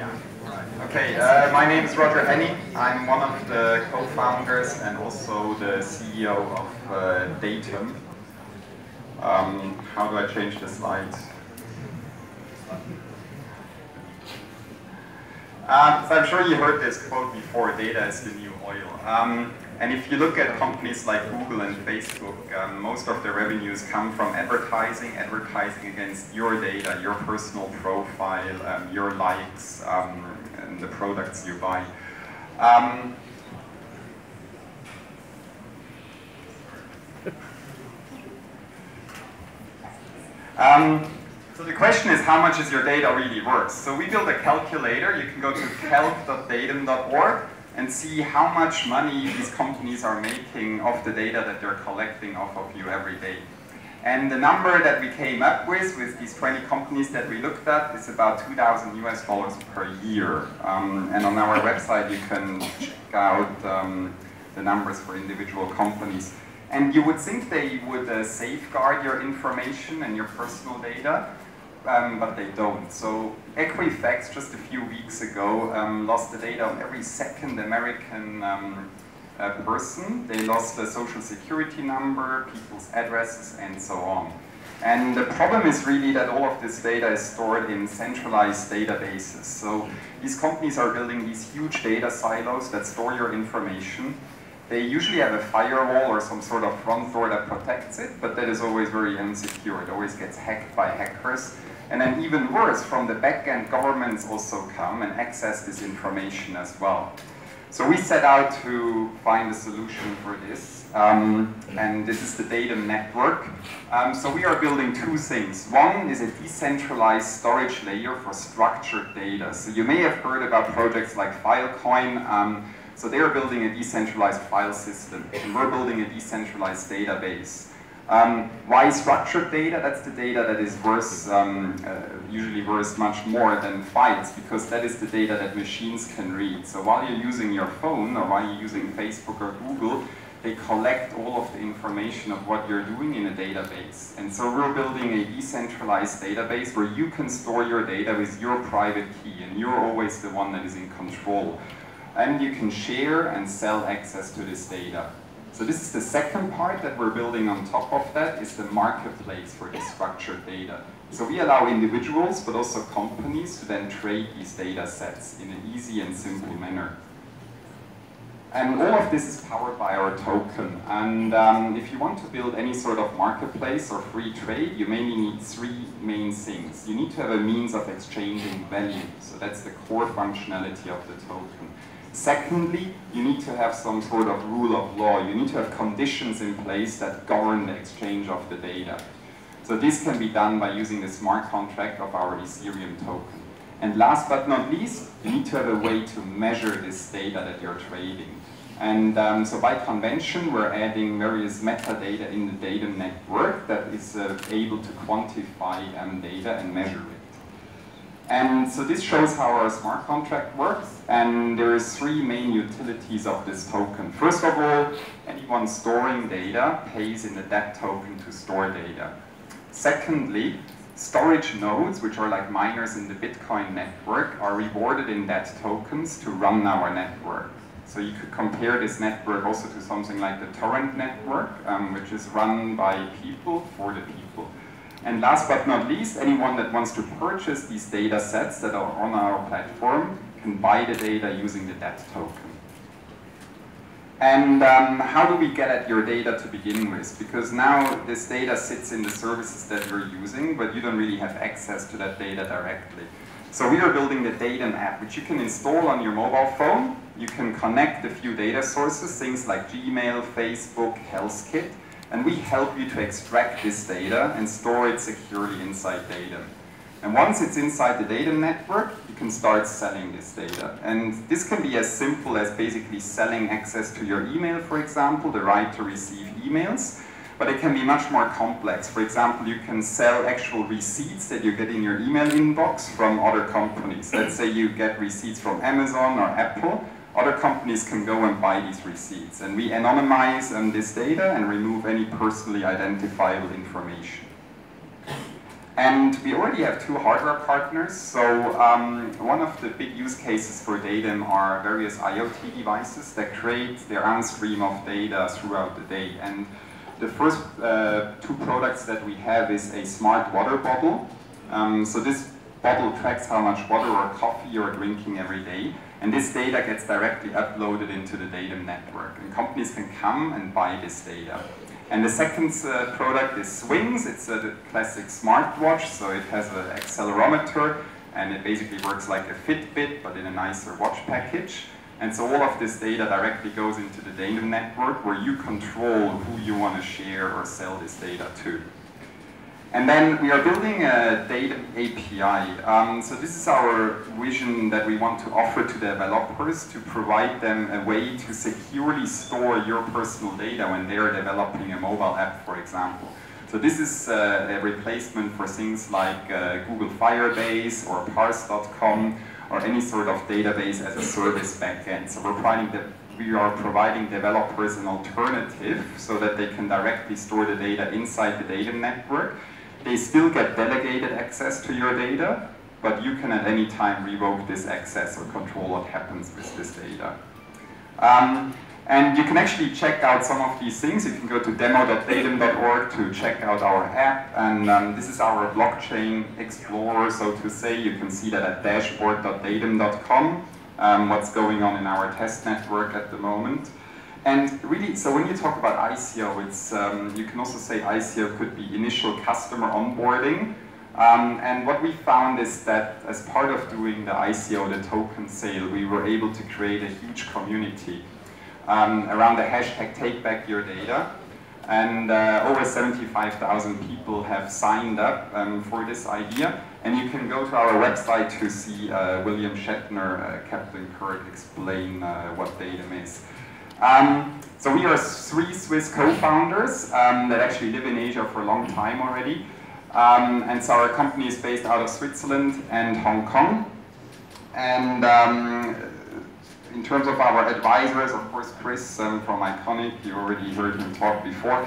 Okay, uh, my name is Roger Haenni. I'm one of the co-founders and also the CEO of uh, Datum. Um, how do I change the slides? Uh, so I'm sure you heard this quote before, data is the new oil. Um, and if you look at companies like Google and Facebook, um, most of their revenues come from advertising, advertising against your data, your personal profile, um, your likes, um, and the products you buy. Um, um, so the question is, how much is your data really worth? So we built a calculator. You can go to calc.datum.org and see how much money these companies are making off the data that they're collecting off of you every day. And the number that we came up with, with these 20 companies that we looked at, is about 2,000 US dollars per year. Um, and on our website, you can check out um, the numbers for individual companies. And you would think they would uh, safeguard your information and your personal data, um, but they don't. So Equifax just a few weeks ago um, lost the data on every second American um, uh, person. They lost the social security number, people's addresses, and so on. And the problem is really that all of this data is stored in centralized databases. So these companies are building these huge data silos that store your information. They usually have a firewall or some sort of front door that protects it, but that is always very insecure. It always gets hacked by hackers. And then even worse, from the backend, governments also come and access this information as well. So we set out to find a solution for this, um, and this is the Datum network. Um, so we are building two things. One is a decentralized storage layer for structured data. So you may have heard about projects like Filecoin. Um, so they are building a decentralized file system, and we're building a decentralized database. Um, why structured data? That's the data that is worth, um, uh, usually worth much more than files, because that is the data that machines can read. So while you're using your phone, or while you're using Facebook or Google, they collect all of the information of what you're doing in a database. And so we're building a decentralized database where you can store your data with your private key, and you're always the one that is in control. And you can share and sell access to this data. So this is the second part that we're building on top of that, is the marketplace for this structured data. So we allow individuals, but also companies, to then trade these data sets in an easy and simple manner. And all of this is powered by our token. And um, if you want to build any sort of marketplace or free trade, you mainly need three main things. You need to have a means of exchanging value. So that's the core functionality of the token. Secondly, you need to have some sort of rule of law. You need to have conditions in place that govern the exchange of the data. So this can be done by using the smart contract of our Ethereum token. And last but not least, you need to have a way to measure this data that you're trading. And um, so by convention, we're adding various metadata in the data network that is uh, able to quantify um, data and measure it. And so this shows how our smart contract works, and there are three main utilities of this token. First of all, anyone storing data pays in the DAT token to store data. Secondly, storage nodes, which are like miners in the Bitcoin network, are rewarded in DAT tokens to run our network. So you could compare this network also to something like the torrent network, um, which is run by people for the people. And last but not least, anyone that wants to purchase these data sets that are on our platform can buy the data using the DAT token. And um, how do we get at your data to begin with? Because now this data sits in the services that you're using, but you don't really have access to that data directly. So we are building the Datum app, which you can install on your mobile phone. You can connect a few data sources, things like Gmail, Facebook, HealthKit, and we help you to extract this data and store it securely inside Datum. And once it's inside the Datum network, you can start selling this data. And this can be as simple as basically selling access to your email, for example, the right to receive emails. But it can be much more complex. For example, you can sell actual receipts that you get in your email inbox from other companies. Let's say you get receipts from Amazon or Apple, other companies can go and buy these receipts. And we anonymize um, this data and remove any personally identifiable information. And we already have two hardware partners. So um, one of the big use cases for Datum are various IoT devices that create their own stream of data throughout the day. And the first uh, two products that we have is a smart water bottle. Um, so this bottle tracks how much water or coffee you're drinking every day. And this data gets directly uploaded into the Datum network. And companies can come and buy this data. And the second uh, product is Swings. It's a classic smartwatch, so it has an accelerometer, and it basically works like a Fitbit, but in a nicer watch package. And so all of this data directly goes into the Datum network, where you control who you want to share or sell this data to. And then we are building a data API. Um, so this is our vision that we want to offer to the developers to provide them a way to securely store your personal data when they're developing a mobile app, for example. So this is uh, a replacement for things like uh, Google Firebase or Parse.com or any sort of database as a service backend. So we're providing the, we are providing developers an alternative so that they can directly store the data inside the data network they still get delegated access to your data, but you can at any time revoke this access or control what happens with this data. Um, and you can actually check out some of these things. You can go to demo.datum.org to check out our app. And um, this is our blockchain explorer, so to say. You can see that at dashboard.datum.com, um, what's going on in our test network at the moment. And really, so when you talk about ICO, it's, um, you can also say ICO could be initial customer onboarding. Um, and what we found is that as part of doing the ICO, the token sale, we were able to create a huge community um, around the hashtag take back your data. And uh, over 75,000 people have signed up um, for this idea. And you can go to our website to see uh, William Shatner, uh, Captain Kirk, explain uh, what Datum is. Um, so we are three Swiss co-founders um, that actually live in Asia for a long time already. Um, and so our company is based out of Switzerland and Hong Kong. And um, in terms of our advisors, of course, Chris um, from Iconic, you already heard him talk before.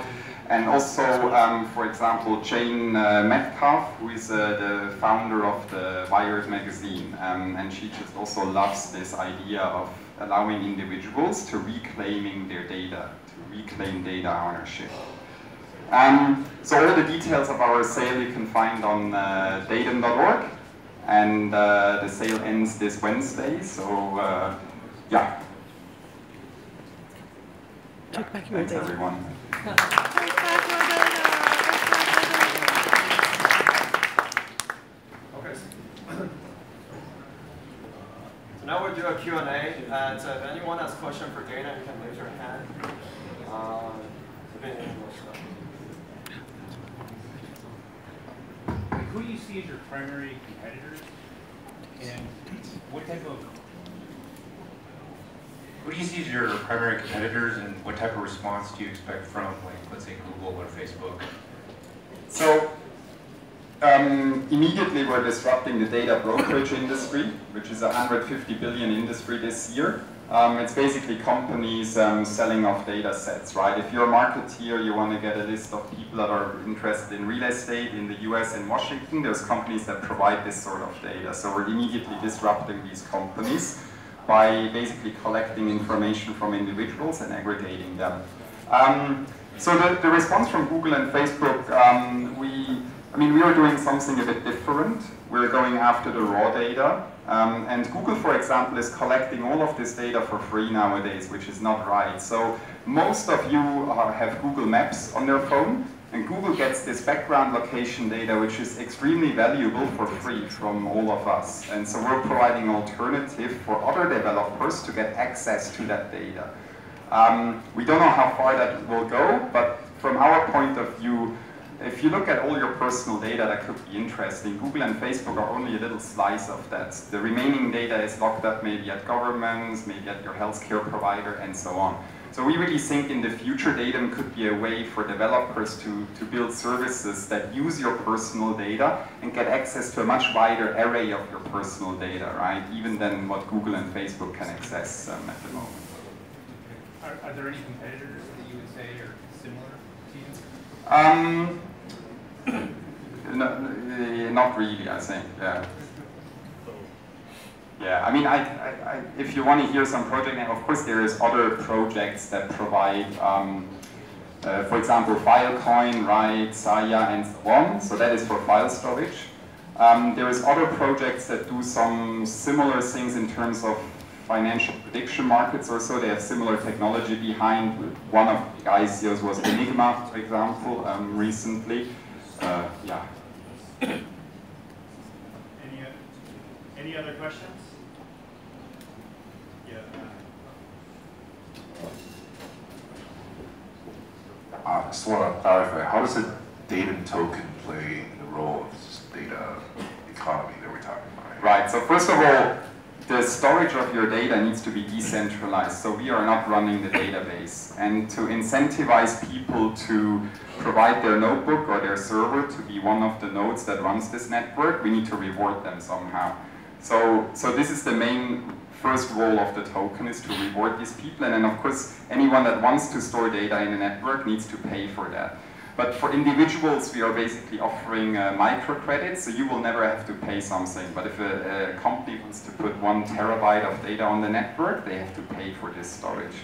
And also, um, for example, Jane uh, Metcalfe, who is uh, the founder of the Wired magazine. and she just also loves this idea of allowing individuals to reclaiming their data, to reclaim data ownership. Um, so all the details of our sale you can find on uh, datum.org, and uh, the sale ends this Wednesday, so uh, yeah. Take back Thanks everyone. now we'll do a Q&A, and so if anyone has a question for Dana, you can raise your hand. Uh, who do you see as your primary competitors, and what type of who do you see as your primary competitors, and what type of response do you expect from, like, let's say Google or Facebook? So um, immediately we're disrupting the data brokerage industry, which is a 150 billion industry this year. Um, it's basically companies um, selling off data sets, right? If you're a marketeer, you want to get a list of people that are interested in real estate in the US and Washington, there's companies that provide this sort of data. So we're immediately disrupting these companies by basically collecting information from individuals and aggregating them. Um, so the, the response from Google and Facebook, um, we I mean, we are doing something a bit different. We're going after the raw data. Um, and Google, for example, is collecting all of this data for free nowadays, which is not right. So most of you have Google Maps on their phone, and Google gets this background location data, which is extremely valuable for free from all of us. And so we're providing alternative for other developers to get access to that data. Um, we don't know how far that will go, but from our point of view, if you look at all your personal data, that could be interesting. Google and Facebook are only a little slice of that. The remaining data is locked up maybe at governments, maybe at your healthcare provider, and so on. So we really think in the future, Datum could be a way for developers to, to build services that use your personal data and get access to a much wider array of your personal data, right? Even than what Google and Facebook can access um, at the moment. Are, are, there any competitors that you would say are similar to you? Um, No, uh, not really, I think. Yeah. Yeah, I mean, I, I, I, if you want to hear some project of course there is other projects that provide, um, uh, for example, Filecoin, right, Sia, and so on. So that is for file storage. Um, there is other projects that do some similar things in terms of financial prediction markets or so. They have similar technology behind. One of the ICOs was Enigma, for example, um, recently. Uh, yeah. Any, any other questions? Yeah. I just want to clarify, how does a data token play in the role of this data economy that we're talking about? Right, so first of all, the storage of your data needs to be decentralized, so we are not running the database. And to incentivize people to provide their notebook or their server to be one of the nodes that runs this network, we need to reward them somehow. So, so this is the main first role of the token is to reward these people. And then of course, anyone that wants to store data in a network needs to pay for that. But for individuals, we are basically offering uh, microcredits, so you will never have to pay something. But if a, a, company wants to put one terabyte of data on the network, they have to pay for this storage.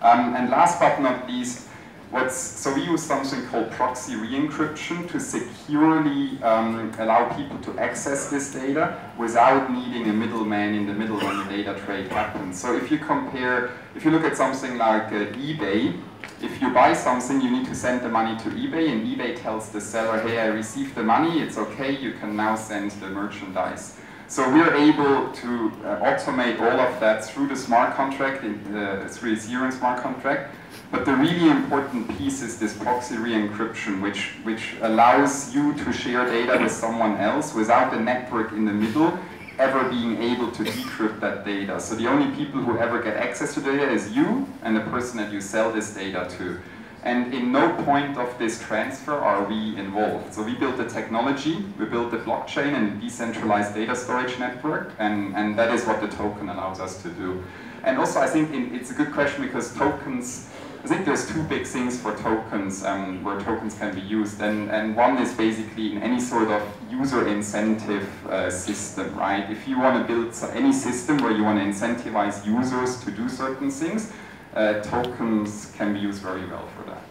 Um, and last but not least, what's, so we use something called proxy re-encryption to securely um, allow people to access this data without needing a middleman in the middle when the data trade happens. So if you compare, if you look at something like uh, eBay, if you buy something, you need to send the money to eBay, and eBay tells the seller, hey, I received the money, it's okay, you can now send the merchandise. So we're able to uh, automate all of that through the smart contract, in, uh, through the Ethereum smart contract. But the really important piece is this proxy re-encryption, which, which allows you to share data with someone else without the network in the middle ever being able to decrypt that data. So the only people who ever get access to data is you and the person that you sell this data to. And in no point of this transfer are we involved. So we built the technology, we built the blockchain and decentralized data storage network, and, and that is what the token allows us to do. And also I think in, it's a good question because tokens I think there's two big things for tokens um, where tokens can be used, and, and one is basically in any sort of user incentive uh, system, right? If you want to build any system where you want to incentivize users to do certain things, uh, tokens can be used very well for that.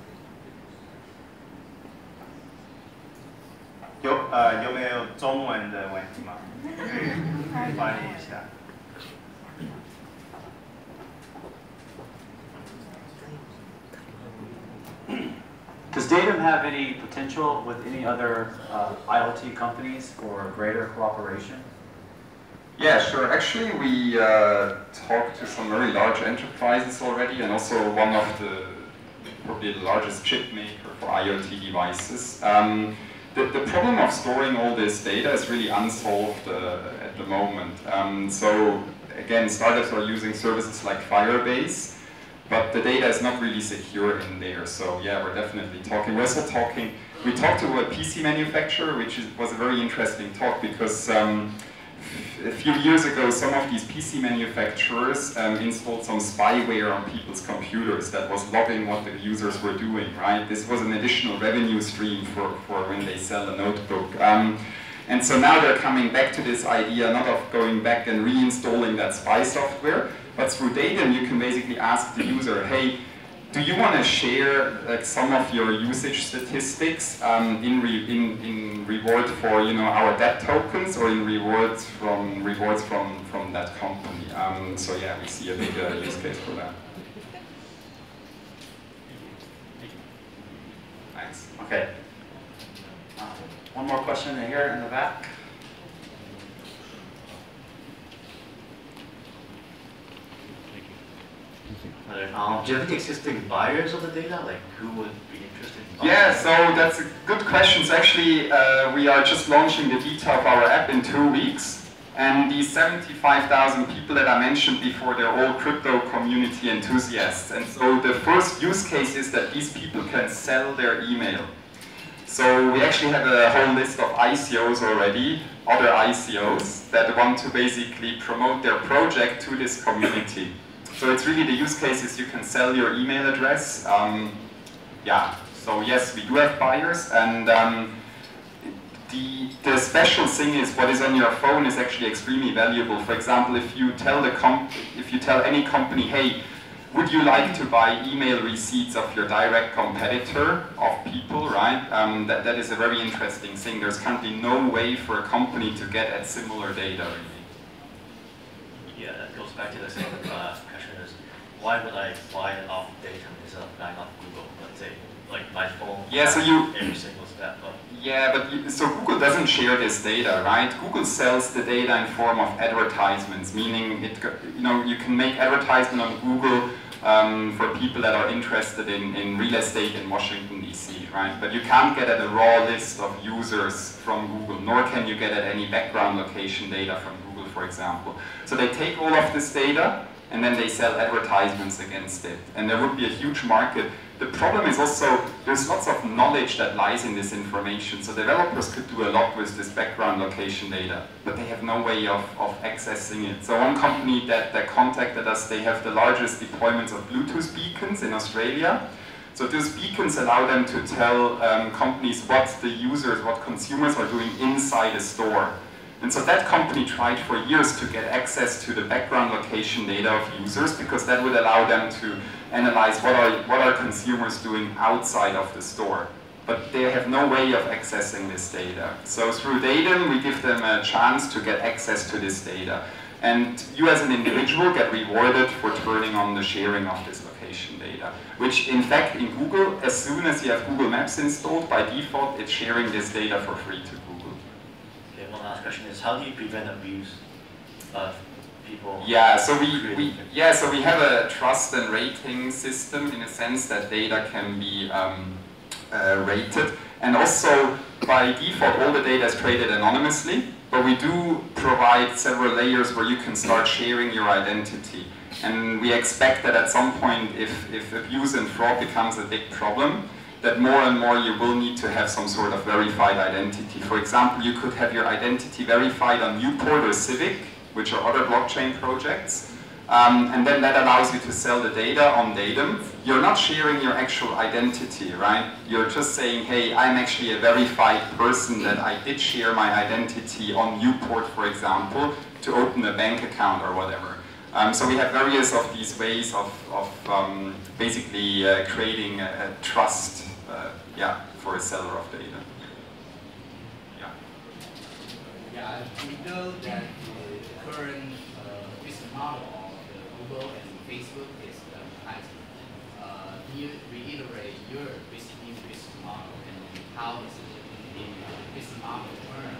有呃有没有中文的问题吗？翻译一下。 Datum have any potential with any other uh, IoT companies for greater cooperation? Yeah, sure. Actually, we uh, talked to some very large enterprises already, and also one of the probably the largest chip maker for IoT devices. Um, the, the problem of storing all this data is really unsolved uh, at the moment. Um, so again, startups are using services like Firebase, but the data is not really secure in there. So yeah, we're definitely talking. We're also talking, we talked to a PC manufacturer, which is, was a very interesting talk because um, a few years ago, some of these PC manufacturers um, installed some spyware on people's computers that was logging what the users were doing, right? This was an additional revenue stream for, for when they sell a notebook. Um, and so now they're coming back to this idea not of going back and reinstalling that spy software, but through Datum you can basically ask the user, hey, do you want to share like some of your usage statistics um, in, re in, in reward for you know our DAT tokens or in rewards from rewards from from that company? Um, so yeah, we see a big uh, use case for that. Thanks. Okay. Uh, one more question here in the back. Um, do you have any existing buyers of the data? Like, who would be interested in Yeah, so that's a good question. So actually, uh, we are just launching the beta of our app in two weeks. And these 75,000 people that I mentioned before, they're all crypto community enthusiasts. And so the first use case is that these people can sell their email. So we actually have a whole list of ICOs already, other ICOs, that want to basically promote their project to this community. So it's really the use cases you can sell your email address. Um, yeah, so yes, we do have buyers, and um, the, the special thing is what is on your phone is actually extremely valuable. For example, if you tell the comp if you tell any company, hey, would you like to buy email receipts of your direct competitor of people, right? Um, that, that is a very interesting thing. There's currently no way for a company to get at similar data, really. Yeah, that goes back to the same uh, why would I buy off data instead of buying off Google? Let's say, like my phone. Yeah, so you- Every single step, but Yeah, but you, so Google doesn't share this data, right? Google sells the data in form of advertisements, meaning it, you know, you can make advertisement on Google um, for people that are interested in, in real estate in Washington DC, right? But you can't get at a raw list of users from Google, nor can you get at any background location data from Google, for example. So they take all of this data and then they sell advertisements against it, and there would be a huge market. The problem is also there's lots of knowledge that lies in this information. So developers could do a lot with this background location data, but they have no way of, of accessing it. So one company that, that contacted us, they have the largest deployments of Bluetooth beacons in Australia. So those beacons allow them to tell um, companies what the users, what consumers are doing inside a store. And so that company tried for years to get access to the background location data of users because that would allow them to analyze what are, what are consumers doing outside of the store. But they have no way of accessing this data. So through Datum, we give them a chance to get access to this data. And you as an individual get rewarded for turning on the sharing of this location data. Which in fact in Google, as soon as you have Google Maps installed, by default it's sharing this data for free to Google. Okay, one last question is, how do you prevent abuse of people? Yeah, so we, we yeah, so we have a trust and rating system in a sense that data can be um, uh, rated, and also by default all the data is traded anonymously, but we do provide several layers where you can start sharing your identity. And we expect that at some point, if, if abuse and fraud becomes a big problem, that more and more you will need to have some sort of verified identity. For example, you could have your identity verified on uPort or Civic, which are other blockchain projects, um, and then that allows you to sell the data on Datum. You're not sharing your actual identity, right? You're just saying, hey, I'm actually a verified person that I did share my identity on uPort, for example, to open a bank account or whatever. Um, so we have various of these ways of, of um, basically uh, creating a, a trust, yeah, for a seller of data. Yeah. Yeah, we know that the current uh, business model of the Google and Facebook is advertising. Uh, can you reiterate your business, business model and how is it in the business model earn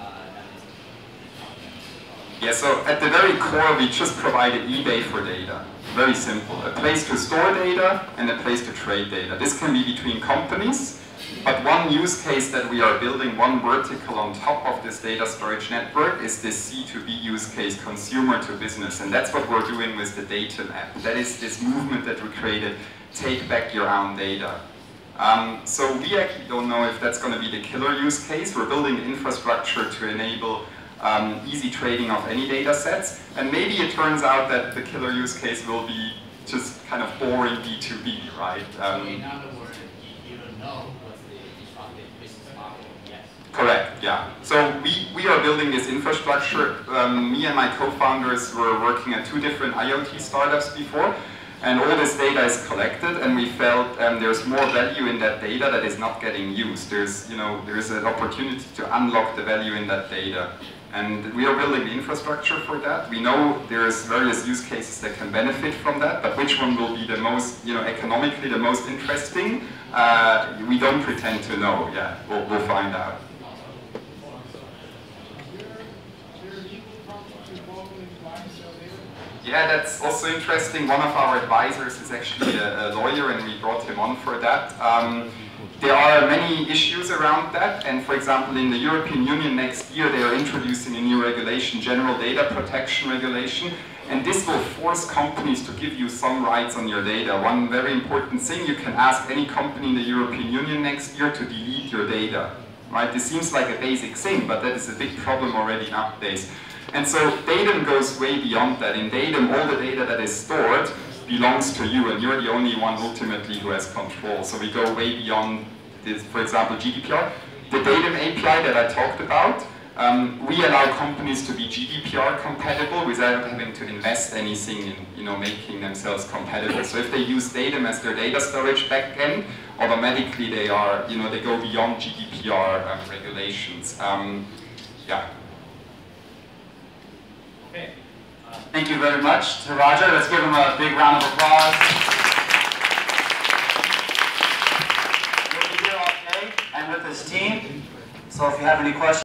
uh, that is Yeah, so at the very core, we just provide eBay for data. Very simple. A place to store data and a place to trade data. This can be between companies, but one use case that we are building, one vertical on top of this data storage network is this C2B use case, consumer to business. And that's what we're doing with the Datum app. That is this movement that we created, take back your own data. Um, so we actually don't know if that's going to be the killer use case. We're building infrastructure to enable um, easy trading of any data sets. And maybe it turns out that the killer use case will be just kind of boring B2B, right? Um, in other words, you, you don't know what's the disruptive business model yet. Correct, yeah. So we, we are building this infrastructure. Um, me and my co-founders were working at two different IoT startups before, and all this data is collected, and we felt um, there's more value in that data that is not getting used. There's, you know, there's an opportunity to unlock the value in that data. And we are building the infrastructure for that. We know there's various use cases that can benefit from that, but which one will be the most, you know, economically the most interesting, uh, we don't pretend to know. Yeah, we'll, we'll find out. Yeah, that's also interesting. One of our advisors is actually a, a lawyer, and we brought him on for that. Um, there are many issues around that, and for example, in the European Union next year, they are introducing a new regulation, General Data Protection Regulation, and this will force companies to give you some rights on your data. One very important thing, you can ask any company in the European Union next year to delete your data. Right? This seems like a basic thing, but that is a big problem already nowadays. And so Datum goes way beyond that. In Datum, all the data that is stored belongs to you, and you're the only one ultimately who has control. So we go way beyond this, for example, GDPR. the Datum API that I talked about, um, we allow companies to be GDPR compatible without having to invest anything in you know, making themselves compatible. So if they use Datum as their data storage backend, automatically they are, you know, they go beyond GDPR um, regulations. Um, yeah. Okay. Uh, Thank you very much to Roger. Let's give him a big round of applause. He'll be here all day and with his team. So if you have any questions,